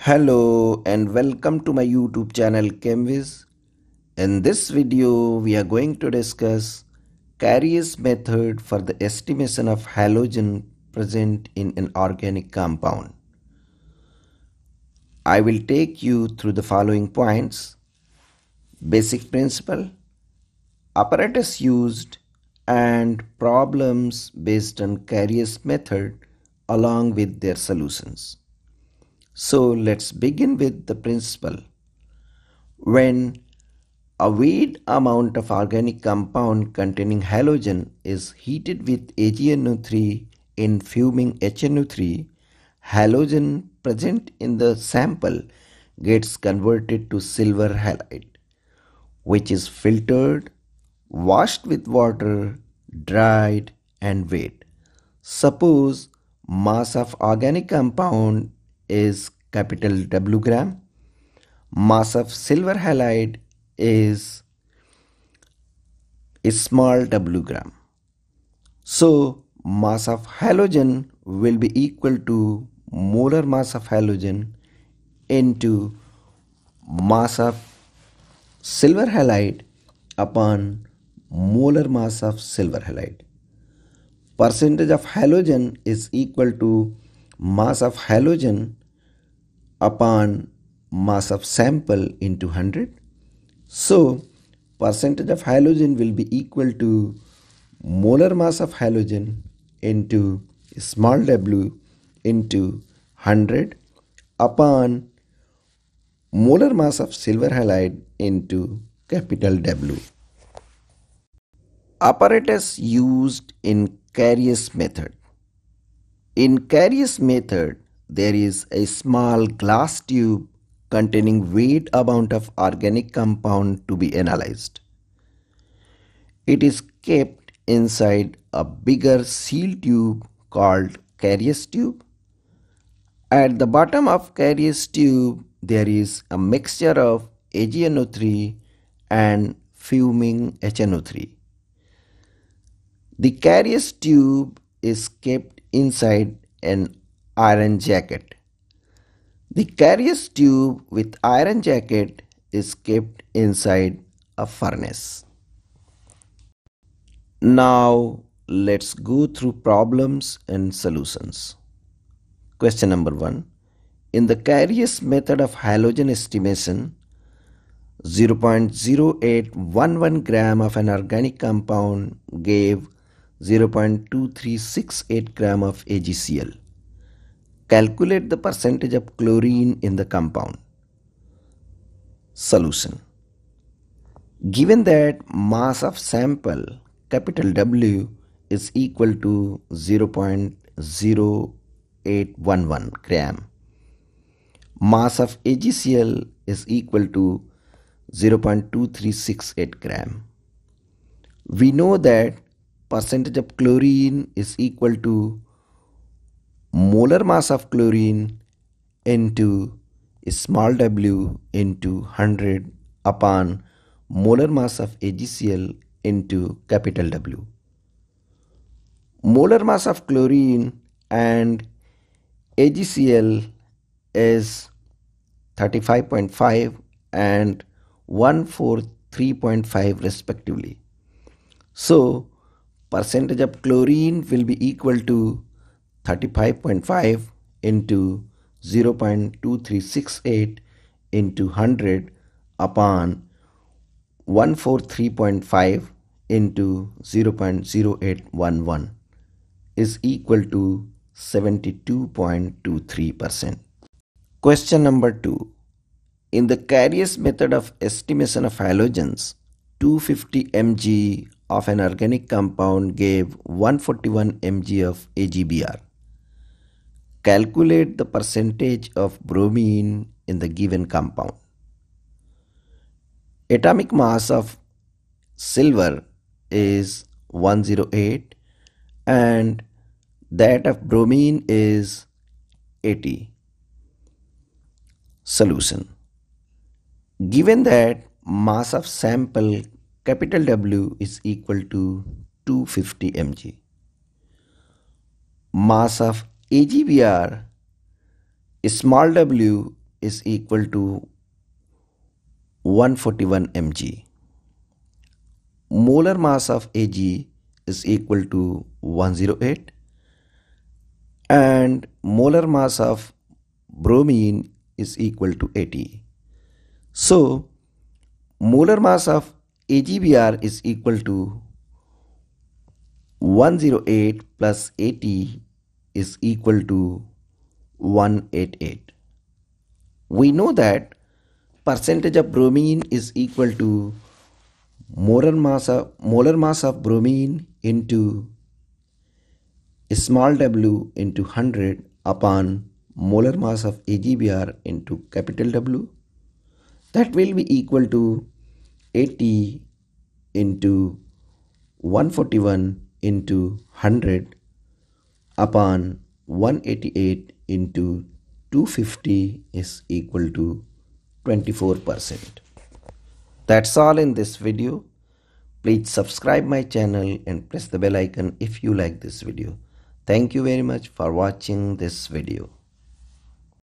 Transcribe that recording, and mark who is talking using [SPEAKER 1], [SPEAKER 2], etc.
[SPEAKER 1] Hello and welcome to my YouTube channel ChemWis. In this video, we are going to discuss Carius method for the estimation of halogen present in an organic compound. I will take you through the following points. Basic principle, apparatus used and problems based on Carius method along with their solutions. So let's begin with the principle. When a weighed amount of organic compound containing halogen is heated with AgNO3 in fuming HNO3, halogen present in the sample gets converted to silver halide, which is filtered, washed with water, dried and weighed. Suppose mass of organic compound is capital W gram. Mass of silver halide is a small w gram. So mass of halogen will be equal to molar mass of halogen into mass of silver halide upon molar mass of silver halide. Percentage of halogen is equal to mass of halogen upon mass of sample into 100. So percentage of halogen will be equal to molar mass of halogen into small w into 100 upon molar mass of silver halide into capital W. Apparatus used in Carius method. In Carius method, there is a small glass tube containing weight amount of organic compound to be analyzed. It is kept inside a bigger seal tube called Carius tube. At the bottom of Carius tube, there is a mixture of AgNO3 and fuming HNO3. The Carius tube is kept inside an iron jacket. The Carius tube with iron jacket is kept inside a furnace. Now let's go through problems and solutions. Question number 1. In the Carius method of halogen estimation, 0.0811 gram of an organic compound gave 0.2368 gram of AgCl. Calculate the percentage of chlorine in the compound. Solution. Given that mass of sample capital W is equal to 0.0811 gram, mass of AgCl is equal to 0.2368 gram. We know that percentage of chlorine is equal to molar mass of chlorine into small w into 100 upon molar mass of AgCl into capital W. Molar mass of chlorine and AgCl is 35.5 and 143.5 respectively. So percentage of chlorine will be equal to 35.5 into 0.2368 into 100 upon 143.5 into 0.0811 is equal to 72.23%. Question number 2. In the Carius method of estimation of halogens, 250 mg of an organic compound gave 141 mg of AgBr. Calculate the percentage of bromine in the given compound. Atomic mass of silver is 108 and that of bromine is 80. Solution. Given that mass of sample capital W is equal to 250 mg. Mass of AgBr small w is equal to 141 mg. Molar mass of Ag is equal to 108 and molar mass of bromine is equal to 80. So, molar mass of AgBr is equal to 108 plus 80 is equal to 188. We know that percentage of bromine is equal to molar mass of, molar mass of bromine into small w into 100 upon molar mass of AgBr into capital W that will be equal to 80 into 141 into 100 upon 188 into 250 is equal to 24%. That's all in this video. Please subscribe my channel and press the bell icon if you like this video. Thank you very much for watching this video.